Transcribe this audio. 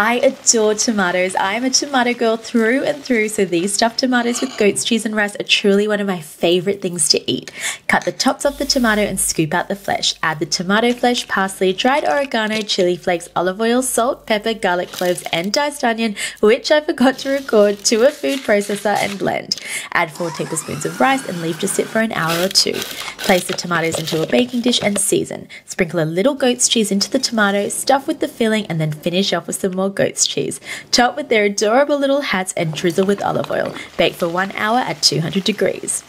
I adore tomatoes. I am a tomato girl through and through, so these stuffed tomatoes with goat's cheese and rice are truly one of my favorite things to eat. Cut the tops off the tomato and scoop out the flesh. Add the tomato flesh, parsley, dried oregano, chili flakes, olive oil, salt, pepper, garlic cloves, and diced onion, which I forgot to record, to a food processor and blend. Add 4 tablespoons of rice and leave to sit for an hour or two. Place the tomatoes into a baking dish and season. Sprinkle a little goat's cheese into the tomato, stuff with the filling, and then finish off with some more goat's cheese. Top with their adorable little hats and drizzle with olive oil. Bake for one hour at 200 degrees.